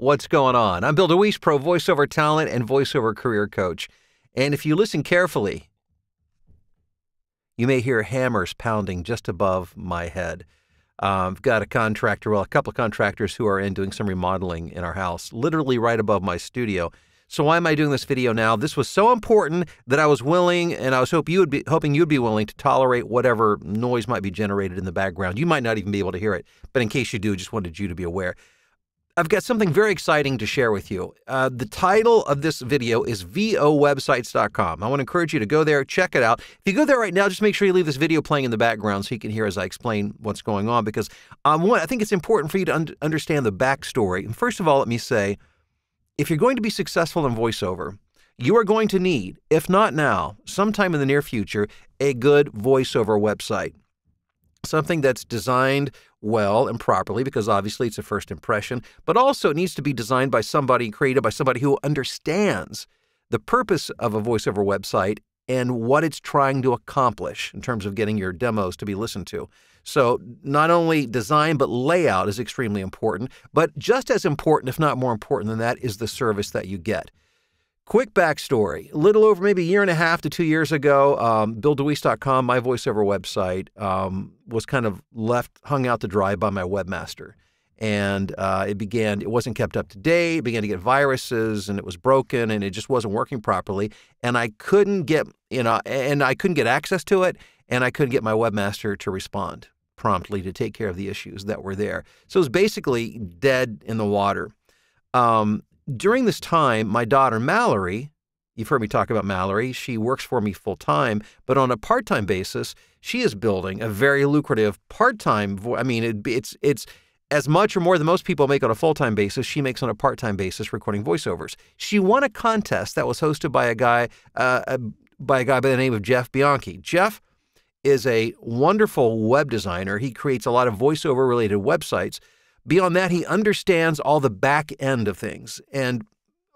What's going on? I'm Bill DeWees, pro voiceover talent and voiceover career coach. And if you listen carefully, you may hear hammers pounding just above my head. Um, I've got a contractor, well, a couple of contractors who are in doing some remodeling in our house, literally right above my studio. So why am I doing this video now? This was so important that I was willing, and I was hope you would be hoping you'd be willing to tolerate whatever noise might be generated in the background. You might not even be able to hear it, but in case you do, just wanted you to be aware. I've got something very exciting to share with you. Uh, the title of this video is VOWebsites.com. I want to encourage you to go there, check it out. If you go there right now, just make sure you leave this video playing in the background so you can hear as I explain what's going on because um, one, I think it's important for you to un- understand the backstory. And first of all, let me say if you're going to be successful in voiceover, you are going to need, if not now, sometime in the near future, a good voiceover website something that's designed well and properly because obviously it's a first impression, but also it needs to be designed by somebody, created by somebody who understands the purpose of a voiceover website and what it's trying to accomplish in terms of getting your demos to be listened to. So, not only design, but layout is extremely important. But just as important, if not more important than that, is the service that you get. Quick backstory. A little over maybe a year and a half to two years ago, um, BillDeWees.com, my voiceover website, um, was kind of left, hung out to dry by my webmaster. And uh, it began, it wasn't kept up to date, it began to get viruses and it was broken and it just wasn't working properly. And I couldn't get, you know, and I couldn't get access to it and I couldn't get my webmaster to respond promptly to take care of the issues that were there. So it was basically dead in the water. Um, during this time, my daughter Mallory, you've heard me talk about Mallory, she works for me full time, but on a part time basis, she is building a very lucrative part time. I mean, it, it's it's as much or more than most people make on a full time basis. She makes on a part time basis recording voiceovers. She won a contest that was hosted by a guy uh, uh by a guy by the name of Jeff Bianchi. Jeff is a wonderful web designer. He creates a lot of voiceover related websites Beyond that, he understands all the back end of things. And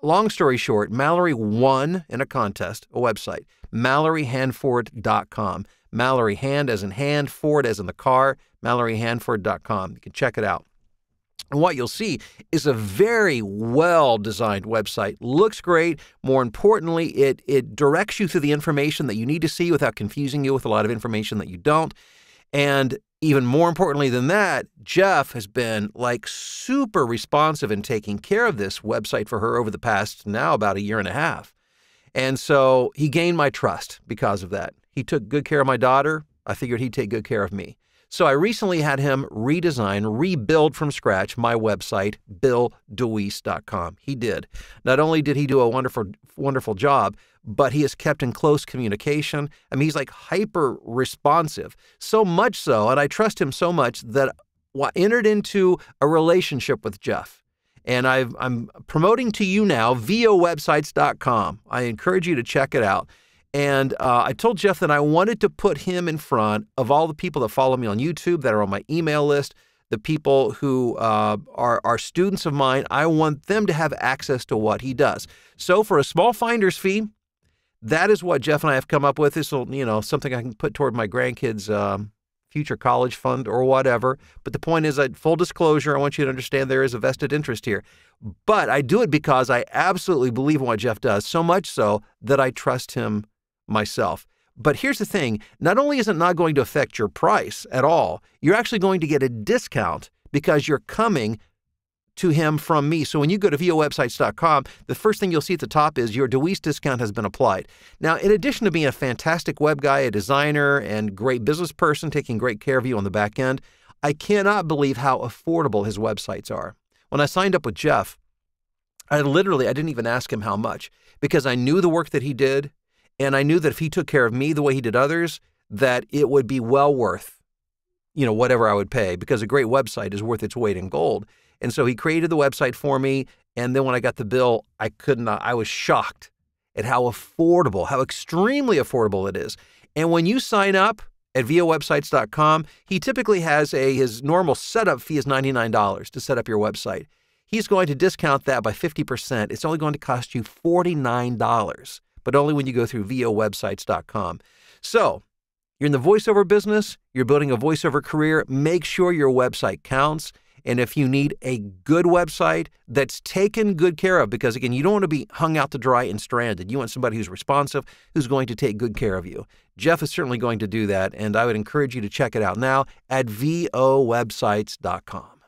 long story short, Mallory won in a contest, a website, malloryhandford.com. Mallory Hand as in hand, Ford as in the car, malloryhandford.com. You can check it out. And what you'll see is a very well designed website. Looks great. More importantly, it, it directs you to the information that you need to see without confusing you with a lot of information that you don't. And even more importantly than that, Jeff has been like super responsive in taking care of this website for her over the past now about a year and a half. And so he gained my trust because of that. He took good care of my daughter. I figured he'd take good care of me. So I recently had him redesign, rebuild from scratch my website, BillDeWees.com. He did. Not only did he do a wonderful, wonderful job, but he is kept in close communication. I mean, he's like hyper responsive, so much so, and I trust him so much that I entered into a relationship with Jeff. And i am promoting to you now VOWebsites.com. I encourage you to check it out. And uh, I told Jeff that I wanted to put him in front of all the people that follow me on YouTube, that are on my email list, the people who uh, are, are students of mine. I want them to have access to what he does. So for a small finder's fee, that is what Jeff and I have come up with. This will, you know, something I can put toward my grandkids' um, future college fund or whatever. But the point is, that full disclosure, I want you to understand there is a vested interest here. But I do it because I absolutely believe in what Jeff does, so much so that I trust him myself. But here's the thing not only is it not going to affect your price at all, you're actually going to get a discount because you're coming to him from me. So when you go to VOWebsites.com, the first thing you'll see at the top is your DeWees discount has been applied. Now, in addition to being a fantastic web guy, a designer, and great business person taking great care of you on the back end, I cannot believe how affordable his websites are. When I signed up with Jeff, I literally I didn't even ask him how much because I knew the work that he did and I knew that if he took care of me the way he did others, that it would be well worth, you know, whatever I would pay because a great website is worth its weight in gold. And so he created the website for me. And then when I got the bill, I could not, I was shocked at how affordable, how extremely affordable it is. And when you sign up at VOWebsites.com, he typically has a, his normal setup fee is $99 to set up your website. He's going to discount that by 50%. It's only going to cost you $49 but only when you go through VOWebsites.com. So, you're in the voiceover business, you're building a voiceover career, make sure your website counts. And if you need a good website that's taken good care of, because again, you don't want to be hung out to dry and stranded. You want somebody who's responsive, who's going to take good care of you. Jeff is certainly going to do that, and I would encourage you to check it out now at vowebsites.com.